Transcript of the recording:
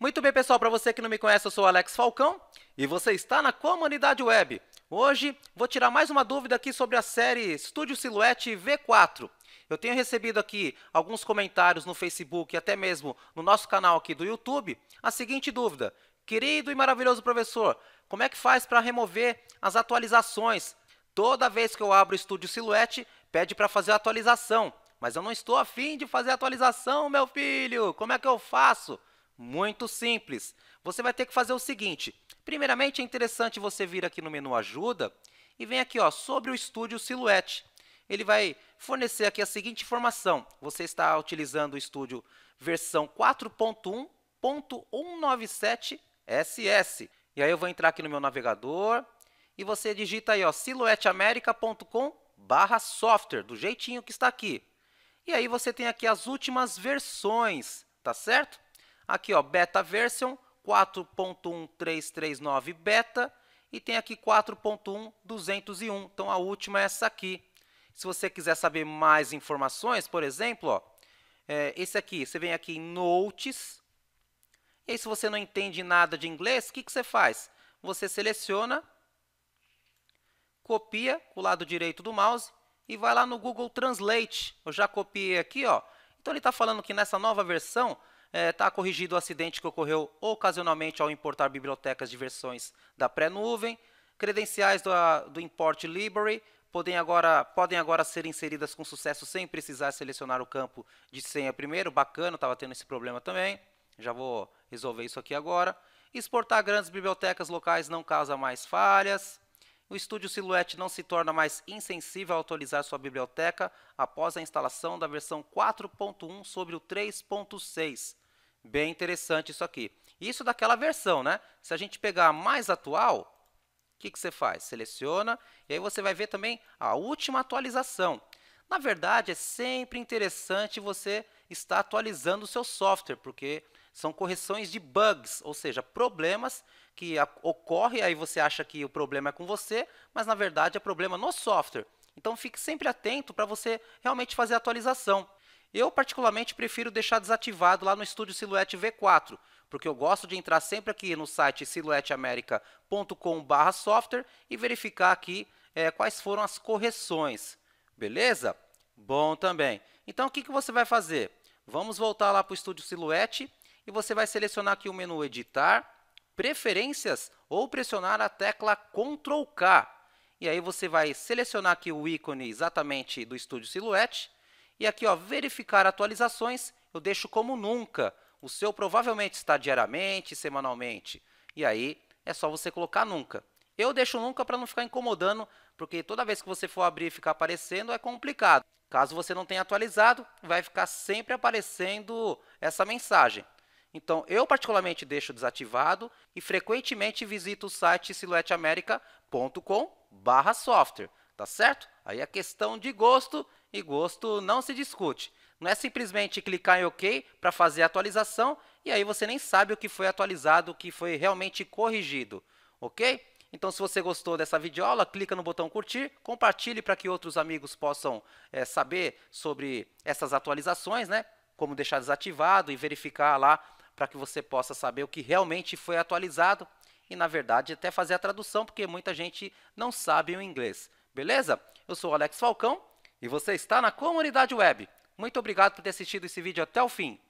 Muito bem, pessoal, para você que não me conhece, eu sou Alex Falcão e você está na Comunidade Web. Hoje vou tirar mais uma dúvida aqui sobre a série Studio Silhouette V4. Eu tenho recebido aqui alguns comentários no Facebook e até mesmo no nosso canal aqui do YouTube a seguinte dúvida. Querido e maravilhoso professor, como é que faz para remover as atualizações? Toda vez que eu abro o Studio Silhouette, pede para fazer a atualização. Mas eu não estou afim de fazer atualização, meu filho. Como é que eu faço? Muito simples. Você vai ter que fazer o seguinte. Primeiramente, é interessante você vir aqui no menu Ajuda e vem aqui ó, sobre o Estúdio Silhouette. Ele vai fornecer aqui a seguinte informação. Você está utilizando o Estúdio versão 4.1.197SS. E aí eu vou entrar aqui no meu navegador e você digita aí ó, silhouetteamerica.com barra software, do jeitinho que está aqui. E aí você tem aqui as últimas versões, tá certo? Aqui, ó, beta version 4.1339 beta e tem aqui 4.1.201. Então, a última é essa aqui. Se você quiser saber mais informações, por exemplo, ó, é, esse aqui, você vem aqui em Notes. E aí, se você não entende nada de inglês, o que, que você faz? Você seleciona, copia o lado direito do mouse e vai lá no Google Translate. Eu já copiei aqui, ó. Então, ele está falando que nessa nova versão está é, tá corrigido o acidente que ocorreu ocasionalmente ao importar bibliotecas de versões da pré-nuvem. Credenciais do, do Import Library podem agora, podem agora ser inseridas com sucesso sem precisar selecionar o campo de senha primeiro. Bacana, estava tendo esse problema também. Já vou resolver isso aqui agora. Exportar grandes bibliotecas locais não causa mais falhas. O estúdio Silhouette não se torna mais insensível ao atualizar sua biblioteca após a instalação da versão 4.1 sobre o 3.6. Bem interessante isso aqui. Isso daquela versão, né? Se a gente pegar a mais atual, o que, que você faz? Seleciona e aí você vai ver também a última atualização. Na verdade, é sempre interessante você estar atualizando o seu software, porque são correções de bugs, ou seja, problemas que ocorrem, aí você acha que o problema é com você, mas na verdade é problema no software. Então fique sempre atento para você realmente fazer a atualização. Eu, particularmente, prefiro deixar desativado lá no Estúdio Silhouette V4, porque eu gosto de entrar sempre aqui no site silhouetteamerica.com.br software e verificar aqui é, quais foram as correções. Beleza? Bom também. Então, o que, que você vai fazer? Vamos voltar lá para o Estúdio Silhouette e você vai selecionar aqui o menu Editar, Preferências ou pressionar a tecla Ctrl K. E aí você vai selecionar aqui o ícone exatamente do Estúdio Silhouette e aqui, ó, verificar atualizações, eu deixo como nunca. O seu provavelmente está diariamente, semanalmente. E aí, é só você colocar nunca. Eu deixo nunca para não ficar incomodando, porque toda vez que você for abrir e ficar aparecendo, é complicado. Caso você não tenha atualizado, vai ficar sempre aparecendo essa mensagem. Então, eu particularmente deixo desativado e frequentemente visito o site silhueteamerica.com/software, tá certo? Aí é questão de gosto e gosto não se discute. Não é simplesmente clicar em OK para fazer a atualização e aí você nem sabe o que foi atualizado, o que foi realmente corrigido, ok? Então, se você gostou dessa videoaula, clica no botão curtir, compartilhe para que outros amigos possam é, saber sobre essas atualizações, né? Como deixar desativado e verificar lá para que você possa saber o que realmente foi atualizado e, na verdade, até fazer a tradução, porque muita gente não sabe o inglês. Beleza? Eu sou o Alex Falcão e você está na comunidade web. Muito obrigado por ter assistido esse vídeo até o fim.